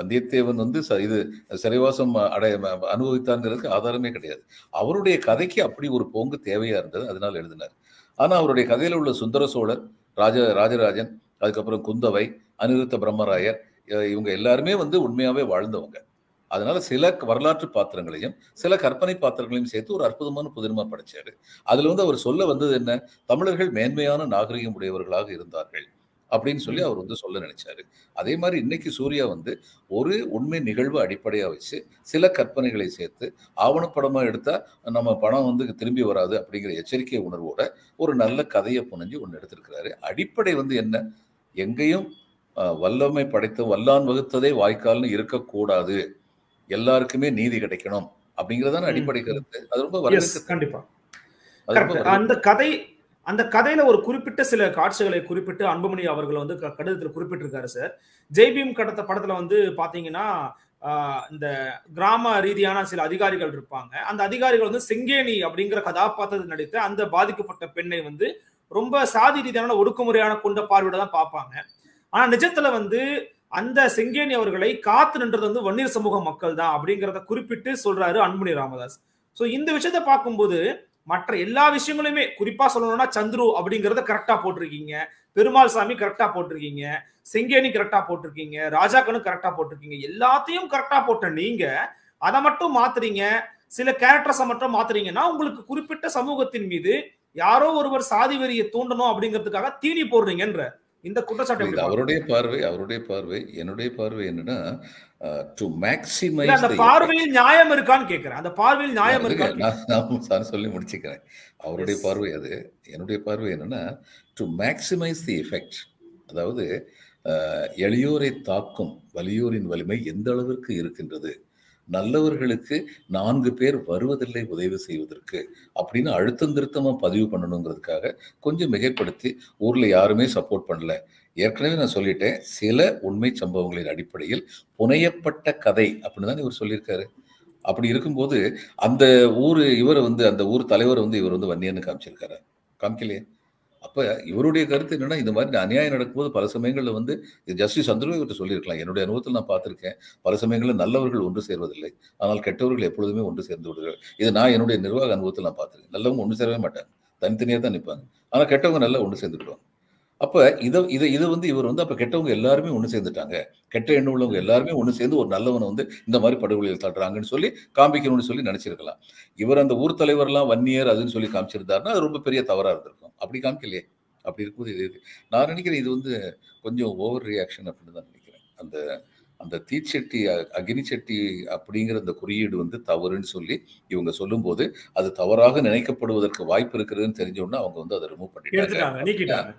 வந்தியத்தேவன் வந்து ச- இது சிறைவாசம் அடைய அனுபவித்தாங்கிறதுக்கு ஆதாரமே கிடையாது. அவருடைய கதைக்கு அப்படி ஒரு போங்கு தேவையா இருந்தது அதனால் எழுதினார். ஆனால் அவருடைய கதையில் உள்ள சுந்தர சோழர் ராஜ ராஜராஜன் அதுக்கப்புறம் குந்தவை அனிருத்த பிரம்மராயர் இவங்க எல்லாருமே வந்து உண்மையாகவே வாழ்ந்தவங்க. அதனால சில வரலாற்று பாத்திரங்களையும் சில கற்பனை பாத்திரங்களையும் சேர்த்து ஒரு அற்புதமான புதினமா படைச்சாரு. அதுல வந்து அவர் சொல்ல வந்தது என்ன? தமிழர்கள் மேன்மையான நாகரிகம் உடையவர்களாக இருந்தார்கள். அப்படின்னு சொல்லி அவர் வந்து சொல்ல நினைச்சாரு. அதே மாதிரி இன்னைக்கு சூர்யா வந்து ஒரு உண்மை நிகழ்வு அடிப்படையா வச்சு சில கற்பனைகளை சேர்த்து ஆவணப்படமா எடுத்தா நம்ம பணம் வந்து திரும்பி வராது அப்படிங்கிற எச்சரிக்கை உணர்வோட ஒரு நல்ல கதையை புனைஞ்சு ஒன்று எடுத்திருக்கிறாரு. அடிப்படை வந்து என்ன? எங்கேயும் வல்லமை படைத்த வல்லான் வகுத்ததே வாய்க்கால்னு இருக்கக்கூடாது. எல்லாருக்குமே நீதி கிடைக்கணும் அப்படிங்கறதான அடிப்படை. கருத்து. அது ரொம்ப கண்டிப்பா. அந்த கதை அந்த கதையில ஒரு குறிப்பிட்ட சில காட்சிகளை குறிப்பிட்டு அன்புமணி அவர்கள் வந்து கடிதத்தில் குறிப்பிட்டிருக்காரு சார் ஜெய்பீம் கடத்த படத்துல வந்து பாத்தீங்கன்னா இந்த கிராம ரீதியான சில அதிகாரிகள் இருப்பாங்க. அந்த அதிகாரிகள் வந்து செங்கேணி அப்படிங்கிற கதாபாத்திரத்தை நடித்த அந்த பாதிக்கப்பட்ட பெண்ணை வந்து ரொம்ப சாதி ரீதியான ஒடுக்குமுறையான கொண்ட பார்வையோட தான் பார்ப்பாங்க. ஆனா நிஜத்துல வந்து அந்த செங்கேணி அவர்களை காத்து நின்றது வந்து வன்னியர் சமூக மக்கள் தான் அப்படிங்கிறத குறிப்பிட்டு சொல்றாரு அன்புமணி ராமதாஸ். ஸோ இந்த விஷயத்தை பார்க்கும்போது மற்ற எல்லா விஷயங்களுமே குறிப்பா சொல்லணும்னா சந்துரு அப்படிங்கறத கரெக்டா போட்டிருக்கீங்க. பெருமாள் சாமி கரெக்டா போட்டிருக்கீங்க. செங்கேணி கரெக்டா போட்டிருக்கீங்க. ராஜாக்கனு கரெக்டா போட்டிருக்கீங்க. எல்லாத்தையும் கரெக்டா போட்ட நீங்க அதை மட்டும் மாத்துறீங்க. சில கேரக்டர்ஸை மட்டும் மாத்துறீங்கன்னா உங்களுக்கு குறிப்பிட்ட சமூகத்தின் மீது யாரோ ஒருவர் சாதி வெறியை தூண்டணும் அப்படிங்கிறதுக்காக தீனி போடுறீங்கன்ற இந்த குற்றச்சாட்டு? அவருடைய பார்வை அவருடைய பார்வை என்னுடைய பார்வை என்னன்னா டு இல்ல மேக்சிமைஸ் அந்த பார்வையில் நியாயம் இருக்கான்னு கேக்குறேன். அந்த பார்வையில் நியாயம் இருக்கான்னு நான் சொல்லி முடிச்சுக்கிறேன். அவருடைய. பார்வை அது. என்னுடைய பார்வை என்னன்னா டு மேக்சிமைஸ் தி எஃபெக்ட் அதாவது எளியோரை தாக்கும் வலியோரின் வலிமை எந்த அளவிற்கு இருக்கின்றது? நல்லவர்களுக்கு நான்கு பேர் வருவதில்லை உதவி செய்வதற்கு அப்படின்னு அழுத்தம் திருத்தமாக பதிவு பண்ணணுங்கிறதுக்காக கொஞ்சம் மிகைப்படுத்தி ஊரில் யாருமே சப்போர்ட் பண்ணல. ஏற்கனவே நான் சொல்லிட்டேன் சில உண்மை சம்பவங்களின் அடிப்படையில் புனையப்பட்ட கதை அப்படின்னு தான் இவர் சொல்லியிருக்காரு. அப்படி இருக்கும்போது அந்த ஊர் இவர் வந்து அந்த ஊர் தலைவர் வந்து இவர் வந்து வன்னியன்னு காமிச்சிருக்காரு. காமிக்கலையே? அப்ப இவருடைய கருத்து என்னன்னா இந்த மாதிரி அநியாயம் நடக்கும்போது பல சமயங்களில் வந்து ஜஸ்டிஸ் சந்துரு இவர்கிட்ட சொல்லியிருக்கலாம். என்னுடைய அனுபவத்தில் நான் பார்த்திருக்கேன். பல சமயங்களில் நல்லவர்கள் ஒன்று சேர்வதில்லை. ஆனால் கெட்டவர்கள் எப்பொழுதுமே ஒன்று சேர்ந்து விடுகிறார்கள். இது நான் என்னுடைய நிர்வாக அனுபவத்தில் நான் பார்த்திருக்கேன். நல்லவங்க ஒன்று சேரவே மாட்டாங்க. தனித்தனியாக தான் நிற்பாங்க ஆனா கெட்டவங்க நல்லா ஒன்று சேர்ந்துக்கிடுவாங்க. அப்ப இதை இதை இதை வந்து இவர் வந்து அப்ப கெட்டவங்க எல்லாருமே ஒன்று சேர்ந்துட்டாங்க. கெட்ட எண்ணம் உள்ளவங்க எல்லாருமே ஒன்று சேர்ந்து ஒரு நல்லவனை வந்து இந்த மாதிரி படுகொலையில் தட்டுறாங்கன்னு சொல்லி காமிக்கணும்னு சொல்லி நினைச்சிருக்கலாம். இவர் அந்த ஊர் தலைவர்லாம் வன்னியர் அதுன்னு சொல்லி காமிச்சிருந்தாருன்னா அது ரொம்ப பெரிய தவறா இருந்திருக்கும். அப்படி காமிக்கலையே. அப்படி இருக்கும்போது இது இது- நான் நினைக்கிறேன் இது வந்து கொஞ்சம் ஓவர் ரியாக்ஷன் அப்படின்னு தான் நினைக்கிறேன். அந்த அந்த தீச்சட்டி அக்னி சட்டி அப்படிங்கிற அந்த குறியீடு வந்து தவறுன்னு சொல்லி இவங்க சொல்லும்போது அது தவறாக நினைக்கப்படுவதற்கு வாய்ப்பு இருக்குதுன்னு தெரிஞ்ச உடனே அவங்க வந்து அதை ரிமூவ் பண்ணிட்டாங்க.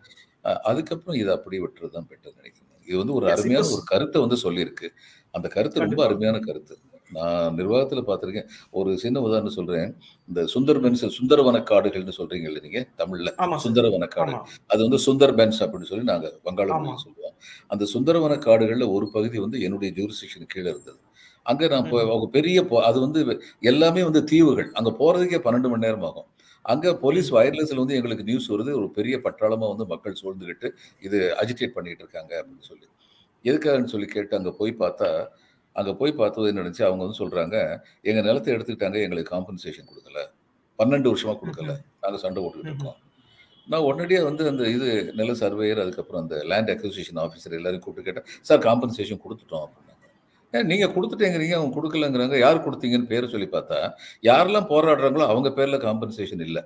அதுக்கப்புறம் இதை அப்படியே விட்டுறது தான் பெட்டர் நினைக்கிறேன். இது வந்து ஒரு அருமையான ஒரு கருத்தை வந்து சொல்லியிருக்கு. அந்த கருத்து ரொம்ப. அருமையான கருத்து. நான் நிர்வாகத்துல பார்த்திருக்கேன். ஒரு சின்ன உதாரணம் சொல்றேன். இந்த சுந்தர்பென்ஸ் சுந்தரவன காடுகள்னு சொல்றீங்கல்ல நீங்க தமிழ்ல. சுந்தரவன காடு. அது வந்து சுந்தர் பென்ஸ் அப்படின்னு சொல்லி நாங்க வங்காள சொல்லுவோம். அந்த சுந்தரவன காடுகள்ல ஒரு பகுதி வந்து என்னுடைய ஜூரிஸ்டிக்ஷன் கீழே இருந்தது. அங்க நான். அவங்க பெரிய அது வந்து எல்லாமே வந்து தீவுகள். அங்க போறதுக்கே பன்னெண்டு மணி நேரம் ஆகும். அங்க போலீஸ் வயர்லெஸ்ல வந்து எங்களுக்கு நியூஸ் வருது. ஒரு பெரிய பட்டாளமா வந்து மக்கள் சூழ்ந்துகிட்டு இது அஜிடேட் பண்ணிட்டு இருக்காங்க அப்படின்னு சொல்லி. எதுக்காகன்னு சொல்லி கேட்டு அங்க போய் பார்த்தா அங்க போய் பார்த்தது என்ன நினைச்சு அவங்க வந்து சொல்றாங்க எங்க நிலத்தை எடுத்துக்கிட்டாங்க எங்களுக்கு காம்பன்சேஷன் கொடுக்கல. பன்னெண்டு வருஷமா கொடுக்கல. நாங்க சண்டை போட்டுக்கிட்டு இருக்கோம். நான் உடனடியாக வந்து அந்த இது நில சர்வேயர் அதுக்கப்புறம் அந்த லேண்ட் அக்விசிஷன் ஆஃபீஸர் எல்லாரையும் கூப்பிட்டு கேட்டேன் சார் காம்பன்சேஷன் கொடுத்துட்டோம். நீங்க கொடுத்துட்டேங்கிறீங்க அவங்க கொடுக்கலங்கிறாங்க யார் கொடுத்தீங்கன்னு பேரை சொல்லி பார்த்தா யாரெல்லாம் போராடுறாங்களோ அவங்க பேர்ல காம்பன்சேஷன் இல்லை.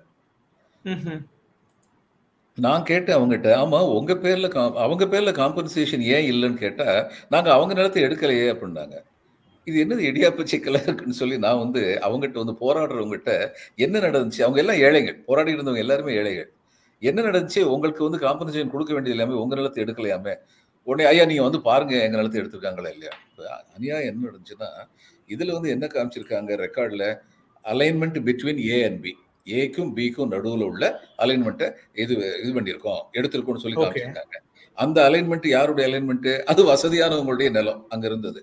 நான் கேட்டேன் அவங்ககிட்ட ஆமா உங்க பேர்ல அவங்க பேர்ல காம்பன்சேஷன் ஏன் இல்லைன்னு கேட்டா நாங்க அவங்க நிலத்தை எடுக்கலையே அப்படின்னாங்க. இது என்னது இடியாப்ப சிக்கலா இருக்குன்னு சொல்லி நான் வந்து அவங்ககிட்ட வந்து போராடுறவங்ககிட்ட என்ன நடந்துச்சு? அவங்க எல்லாம் ஏழைகள். போராடி இருந்தவங்க எல்லாருமே ஏழைகள். என்ன நடந்துச்சு? உங்களுக்கு வந்து காம்பன்சேஷன் கொடுக்க வேண்டியது எல்லாமே உங்க நிலத்தை எடுக்கலையாமே. உடனே ஐயா நீங்க வந்து பாருங்க எங்க நிலத்தை எடுத்திருக்காங்களா இல்லையா? அநியாயம் என்ன நடந்துச்சுன்னா இதுல வந்து என்ன காமிச்சிருக்காங்க ரெக்கார்ட்ல alignment between A and B ஏக்கும் பிக்கும் நடுவுல உள்ள அலைன்மெண்ட்டை இது இது பண்ணியிருக்கோம் எடுத்திருக்கோம்னு சொல்லி. காமிச்சிருக்காங்க. அந்த அலைன்மெண்ட் யாருடைய அலைன்மெண்ட் அது வசதியானவங்களுடைய நிலம் அங்க இருந்தது.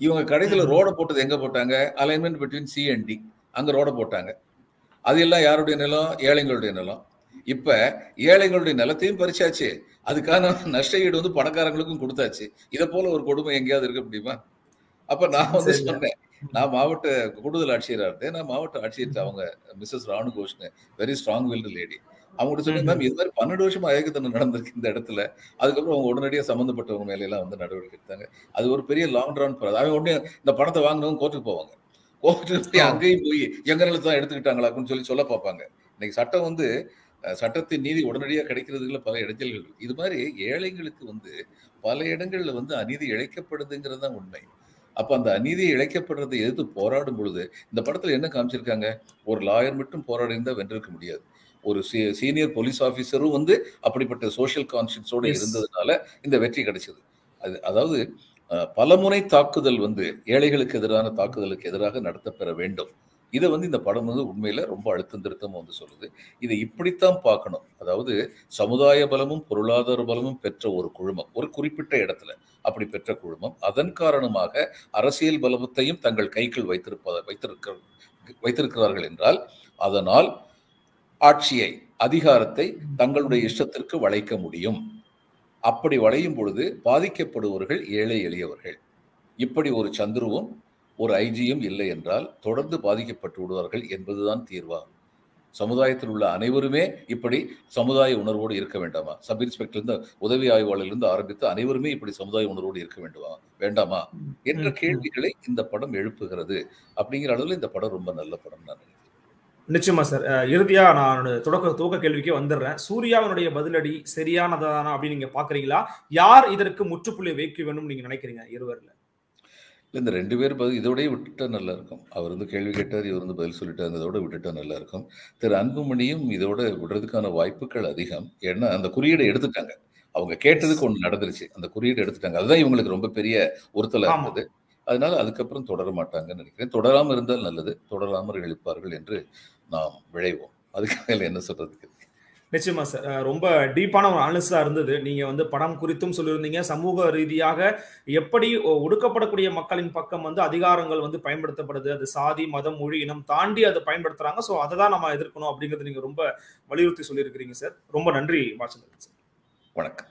இவங்க கடைசியில. ரோட போட்டது எங்க போட்டாங்க? Alignment between C and D அங்க ரோட போட்டாங்க. அது எல்லாம் யாருடைய நிலம்? ஏழைங்களுடைய நிலம். இப்ப ஏழைங்களுடைய நிலத்தையும் பறிச்சாச்சு. அதுக்கான நஷ்ட ஈடு வந்து பணக்காரங்களுக்கும் கொடுத்தாச்சு. இதை போல ஒரு கொடுமை எங்கேயாவது இருக்க முடியுமா? அப்ப நான் வந்து. சொன்னேன். நான் மாவட்ட கூடுதல் ஆட்சியரா இருந்தேன். நான் மாவட்ட ஆட்சியர் அவங்க மிஸ்ஸஸ் ராணு கோஷ்னு வெரி ஸ்ட்ராங் வில்டு லேடி அவங்ககிட்ட சொன்னேன் மேம் இது மாதிரி பன்னெண்டு வருஷமா அயக்கத்தனம் நடந்திருக்கு இந்த இடத்துல. அதுக்கப்புறம் அவங்க உடனடியாக சம்மந்தப்பட்டவங்க மேல எல்லாம் வந்து நடவடிக்கை எடுத்தாங்க. அது ஒரு பெரிய லாங் ட்ரான் அவன் உடனே இந்த பணத்தை வாங்கினவங்க கோர்ட்டுக்கு போவாங்க. கோர்ட்டுக்கு போய். அங்கேயும் போய் எங்க நிலத்தை தான் எடுத்துக்கிட்டாங்களா? அப்படின்னு சொல்லி சொல்ல பார்ப்பாங்க. இன்னைக்கு சட்டம் வந்து சட்டத்தின் நீதி உடனடியாக கிடைக்கிறதுல பல இடைஞ்சல்கள் இது மாதிரி ஏழைங்களுக்கு வந்து பல இடங்கள்ல வந்து அநீதி இழைக்கப்படுதுங்கிறது தான் உண்மை. அப்ப அந்த அநீதி இழைக்கப்படுறதை எதிர்த்து போராடும் பொழுது இந்த படத்துல என்ன காமிச்சிருக்காங்க? ஒரு லாயர் மட்டும் போராடி இருந்தா வென்றிருக்க முடியாது. ஒரு சீனியர் போலீஸ் ஆபீசரும் வந்து அப்படிப்பட்ட சோஷியல் கான்சியன்ஸோட. இருந்ததுனால இந்த வெற்றி கிடைச்சது. அது அதாவது அஹ், பலமுனை தாக்குதல் வந்து ஏழைகளுக்கு எதிரான தாக்குதலுக்கு எதிராக நடத்தப்பெற வேண்டும். இதை வந்து இந்த படம் வந்து உண்மையில் ரொம்ப அழுத்தம் திருத்தம் வந்து சொல்லுது. இதை இப்படித்தான் பார்க்கணும். அதாவது சமுதாய பலமும் பொருளாதார பலமும் பெற்ற ஒரு குழுமம் ஒரு குறிப்பிட்ட இடத்துல அப்படி பெற்ற குழுமம் அதன் காரணமாக அரசியல் பலத்தையும் தங்கள் கைக்குள் வைத்திருப்ப வைத்திருக்க வைத்திருக்கிறார்கள் என்றால் அதனால் ஆட்சியை அதிகாரத்தை தங்களுடைய இஷ்டத்திற்கு வளைக்க முடியும். அப்படி வளையும் பொழுது பாதிக்கப்படுபவர்கள் ஏழை எளியவர்கள். இப்படி ஒரு சந்துருவும் ஒரு ஐஜியும் இல்லை என்றால் தொடர்ந்து பாதிக்கப்பட்டு விடுவார்கள் என்பதுதான் தீர்வாகும். சமுதாயத்தில் உள்ள அனைவருமே இப்படி சமுதாய உணர்வோடு இருக்க வேண்டாமா? சப் இன்ஸ்பெக்டர்லேருந்து உதவி ஆய்வாளர்லேருந்து ஆரம்பித்து அனைவருமே இப்படி சமுதாய உணர்வோடு இருக்க வேண்டுமா? வேண்டாமா? என்ற. கேள்விகளை இந்த படம் எழுப்புகிறது. அப்படிங்கிற அளவில் இந்த படம் ரொம்ப நல்ல படம் நான் நினைக்கிறேன். நிச்சயமா சார். இறுதியா நான் தொடக்க துவக்க கேள்விக்கே வந்துடுறேன். சூர்யாவினுடைய பதிலடி சரியானதானா அப்படின்னு நீங்க பாக்குறீங்களா? யார் இதற்கு முற்றுப்புள்ளி வைக்க வேண்டும் நீங்க நினைக்கிறீங்க இருவர்ல? இல்ல, இந்த ரெண்டு பேர் பதில் இதோடய விட்டுட்டா நல்லா இருக்கும் அவர் வந்து கேள்வி கேட்டார் இவர் வந்து பதில் சொல்லிட்டார் இதோட விட்டுட்டா நல்லா இருக்கும் திரு அன்புமணியும் இதோட விடுறதுக்கான வாய்ப்புகள் அதிகம். ஏன்னா அந்த குறியீடை எடுத்துட்டாங்க. அவங்க கேட்டதுக்கு ஒன்று நடந்துருச்சு. அந்த குறியீடு எடுத்துட்டாங்க. அதுதான் இவங்களுக்கு ரொம்ப பெரிய உறுத்தலா ஆமா. இருந்தது. அதனால அதுக்கப்புறம் தொடர மாட்டாங்கன்னு நினைக்கிறேன். தொடராமல் இருந்தால் நல்லது. தொடராமல் இழிப்பார்கள் என்று நாம் விளைவோம் அதுக்கு மேல என்ன சொல்றதுக்கு? நிச்சயமா சார். ரொம்ப டீப்பான ஒரு அனலிஸா இருந்தது. நீங்க வந்து படம் குறித்தும் சொல்லியிருந்தீங்க. சமூக ரீதியாக எப்படி ஒடுக்கப்படக்கூடிய மக்களின் பக்கம் வந்து அதிகாரங்கள் வந்து பயன்படுத்தப்படுது. அது சாதி மதம் மொழி இனம் தாண்டி அதை பயன்படுத்துறாங்க. ஸோ அதை தான் நம்ம எதிர்க்கணும் அப்படிங்கிறது நீங்க ரொம்ப வலியுறுத்தி சொல்லியிருக்கிறீங்க சார். ரொம்ப நன்றி பாச்சந்திரன் சார். வணக்கம்.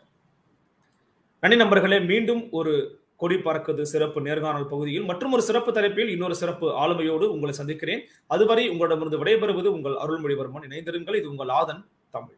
நன்றி நண்பர்களே. மீண்டும் ஒரு கொடி பறக்குது சிறப்பு நேர்காணல் பகுதியில். மற்றும் ஒரு சிறப்பு தலைப்பில் இன்னொரு சிறப்பு ஆளுமையோடு உங்களை சந்திக்கிறேன். அதுவரை உங்களிடமிருந்து விடைபெறுவது உங்கள் அருள்மொழிவர்மன். இணைந்திருங்கள். இது உங்கள் ஆதன். தமிழ்.